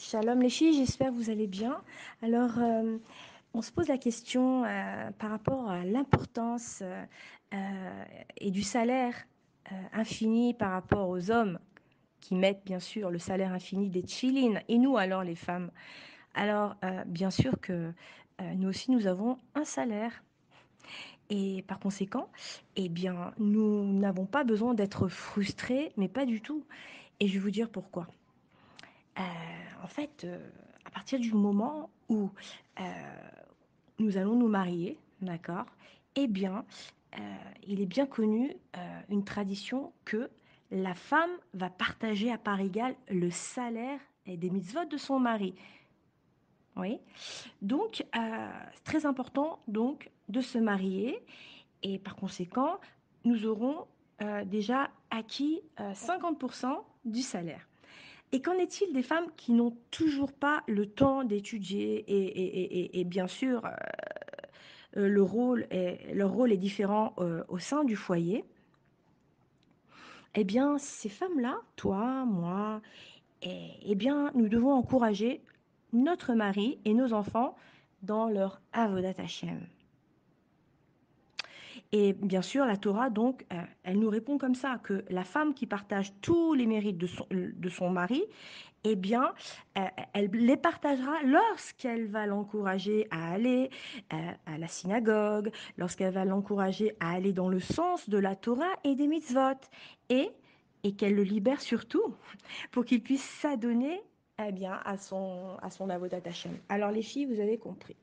Shalom les filles, j'espère que vous allez bien. Alors, euh, on se pose la question euh, par rapport à l'importance euh, et du salaire infini par rapport aux hommes qui mettent bien sûr le salaire infini des chilines. Et nous alors les femmes Alors, bien sûr que nous aussi nous avons un salaire. Et par conséquent, eh bien, nous n'avons pas besoin d'être frustrés, mais pas du tout. Et je vais vous dire pourquoi. Euh, en fait, euh, à partir du moment où euh, nous allons nous marier, d'accord, eh bien, il est bien connu une tradition que la femme va partager à part égale le salaire des mitzvot de son mari. Oui. Donc, c'est très important donc de se marier et par conséquent, nous aurons déjà acquis euh, 50% du salaire. Et qu'en est-il des femmes qui n'ont toujours pas le temps d'étudier et, bien sûr, euh, euh, le rôle est- leur rôle est différent euh, au sein du foyer? Eh bien, ces femmes-là, toi, moi, eh, eh bien, nous devons encourager notre mari et nos enfants dans leur avodat Hashem. Et bien sûr, la Torah, donc, euh, elle nous répond comme ça, que la femme qui partage tous les mérites de son, de son mari, eh bien, euh, elle les partagera lorsqu'elle va l'encourager à aller euh, à la synagogue, lorsqu'elle va l'encourager à aller dans le sens de la Torah et des mitzvot, et, et qu'elle le libère surtout pour qu'il puisse s'adonner eh bien, à son, à son avodat Hashem. Alors les filles, vous avez compris.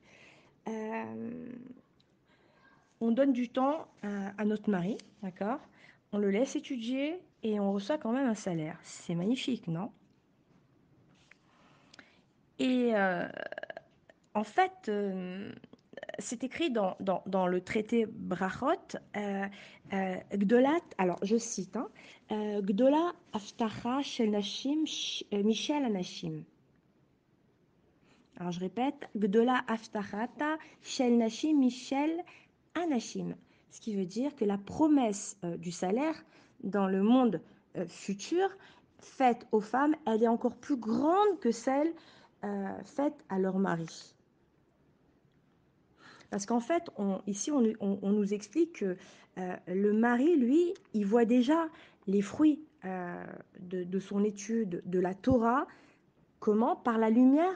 On donne du temps à, notre mari, d'accord? On le laisse étudier et on reçoit quand même un salaire. C'est magnifique, non? Et euh, en fait, euh, c'est écrit dans, dans, dans le traité Brachot, euh, Gdolat, alors je cite, hein, Gdola Aftacha Shel Nashim Sh- Michel Anashim. Alors je répète, Gdola Aftachata Shel Nashim Michel Anashim. Ce qui veut dire que la promesse euh, du salaire dans le monde euh, futur faite aux femmes, elle est encore plus grande que celle euh, faite à leur mari. Parce qu'en fait, ici, on, nous explique que le mari, lui, il voit déjà les fruits de, de son étude de la Torah. Comment? Par la lumière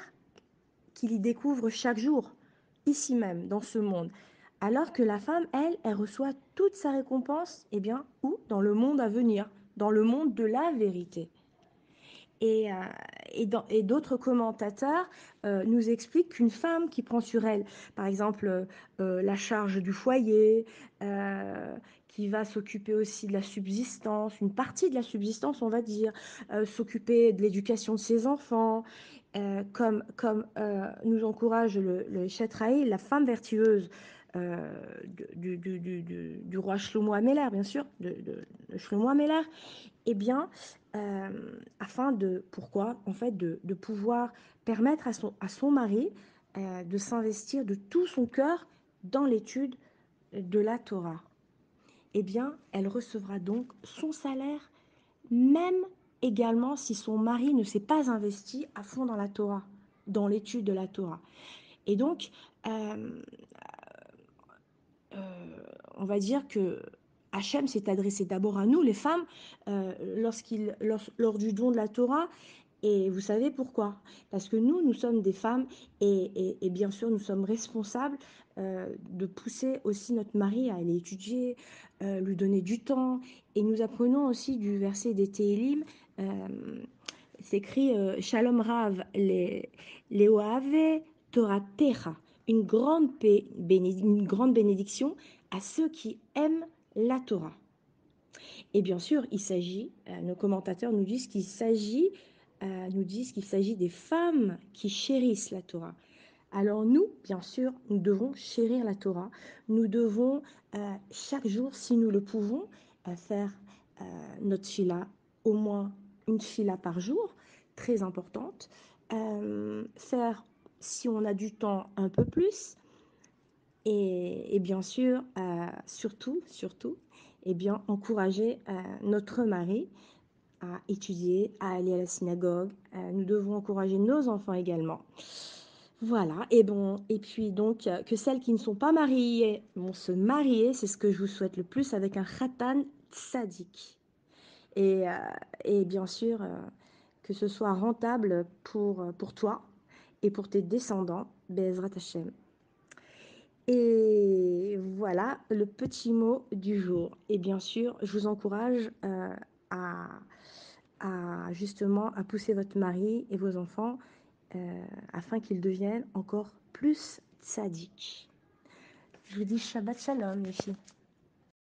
qu'il y découvre chaque jour, ici même, dans ce monde. Alors que la femme, elle, elle reçoit toute sa récompense, eh bien, où? Dans le monde à venir, dans le monde de la vérité. Et, euh, et, d'autres commentateurs euh, nous expliquent qu'une femme qui prend sur elle, par exemple, euh, la charge du foyer, qui va s'occuper aussi de la subsistance, une partie de la subsistance, on va dire, s'occuper de l'éducation de ses enfants, comme, comme nous encourage le, le la femme vertueuse du, du, du, du, du roi Shlomo Améler, bien sûr, de, de, de Shlomo Améler, eh bien, euh, afin de, pourquoi En fait, de, de pouvoir permettre à son, à son mari euh, de s'investir de tout son cœur dans l'étude de la Torah. Eh bien, elle recevra donc son salaire, même également si son mari ne s'est pas investi à fond dans la Torah, dans l'étude de la Torah. Et donc, euh, euh, on va dire que Hachem s'est adressé d'abord à nous, les femmes, euh, lorsqu'il, lors, lors du don de la Torah. Et vous savez pourquoi? Parce que nous, nous sommes des femmes et, et, bien sûr, nous sommes responsables euh, de pousser aussi notre mari à aller étudier, lui donner du temps. Et nous apprenons aussi du verset des Télim, c'est écrit Shalom Rav Leoave Torah Techa, une grande, paix, une grande bénédiction à ceux qui aiment la Torah. Et bien sûr, il s'agit, euh, nos commentateurs nous disent qu'il s'agit, euh, nous disent qu'il s'agit des femmes qui chérissent la Torah. Alors nous, bien sûr, nous devons chérir la Torah. Nous devons euh, chaque jour, si nous le pouvons, faire notre fila, au moins une fila par jour, très importante. Faire, si on a du temps, un peu plus. Et, bien sûr, euh, surtout, surtout, eh bien, encourager euh, notre mari à étudier, à aller à la synagogue. Euh, nous devons encourager nos enfants également. Voilà, et bon, et puis donc que celles qui ne sont pas mariées vont se marier, c'est ce que je vous souhaite le plus avec un khatan tzaddik. Et, et bien sûr, que ce soit rentable pour, pour toi et pour tes descendants, Bezrat Hashem. Et voilà le petit mot du jour. Et bien sûr, je vous encourage euh, à, à, justement à pousser votre mari et vos enfants euh, afin qu'ils deviennent encore plus tzaddik. Je vous dis Shabbat Shalom, les filles.